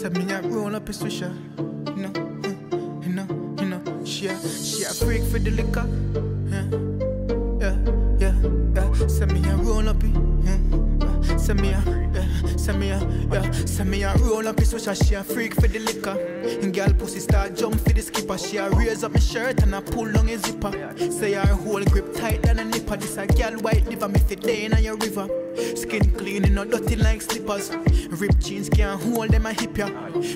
Said me a roll up a swisher. You know, uh, you know, you know. She a, she a freak for the liquor. Yeah, yeah, yeah, yeah. Said me a roll up. Yeah. uh, Send send me a roll up his swisher. She a freak for the liquor. And girl pussy start jump for the skipper. She a raise up my shirt and I pull down his zipper. Say her whole grip tight than a nipper. This a girl white liver, me fit day in your river. Skin clean and not dirty like slippers. Rip jeans can't hold them a hip ya.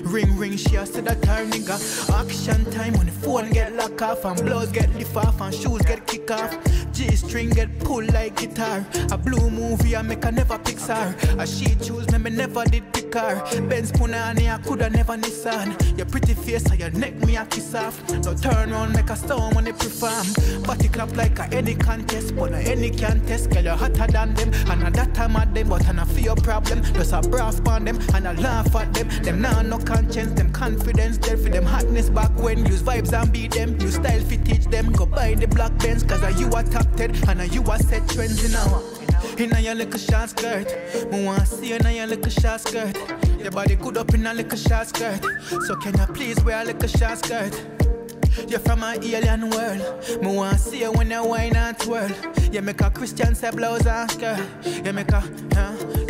Ring ring, she a say that her nigga. Action time when the phone get lock off and blows get lift off and shoes get kick off. G string get pull like guitar. A blue movie I make her never Pixar. A she choose me, me never did pick her. Benz Punani I coulda never Nissan. Your pretty face and your neck me a kiss off. No turn on, make a stone when they perform. Body clap like a any contest, but no any contest. Girl you hotter than them, and a that time at them, but I feel your problem. Just a brass on them, and I laugh at them. Them now no conscience, them confidence dead for them hotness back when. Use vibes and beat them, use style fi teach them. Go buy the black Benz, cause are you a top 10, and are you a set trends in our. In a little short skirt, me want see you in a little short skirt. Your body good up in a little short skirt, so can you please wear a little short skirt? You're from an alien world. Me want see you when you wine and twirl. You make a Christian say blouse and skirt. You make a, yeah.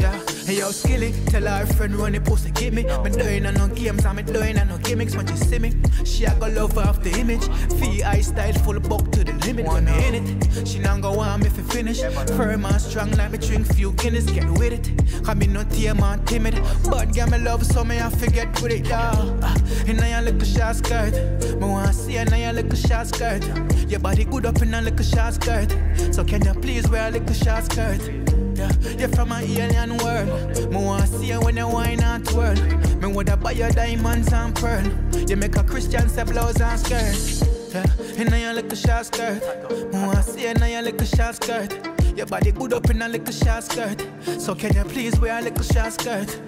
Hey yo, skilly, tell her friend run the pussy, give me. Me doing a no games, I'm doing a no gimmicks when she see me. She a go love off the image. Fee eye style full buck to the limit when me in it. She not go want me fi finish. Firm and strong like me drink few Guinness, get with it. Cause me no tame and timid. But girl me love so me I forget with it, y'all. Uh, in a little short skirt. Me wanna see in a little short skirt. Your body good up in a little short skirt. So can you please wear a little short skirt? Yeah, you're from an alien world. Me want see you when you wine and twirl. Me woulda buy your diamonds and pearl. You make a Christian say blouse and skirt. Yeah, in your little short skirt. Me want see you in your little short skirt. Your body good up in a little short skirt. So can you please wear a little short skirt?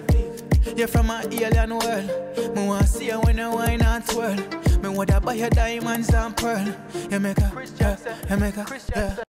You're from an alien world. Me want see you when you wine and twirl. Me woulda buy your diamonds and pearl. You make a, yeah, you make a, yeah.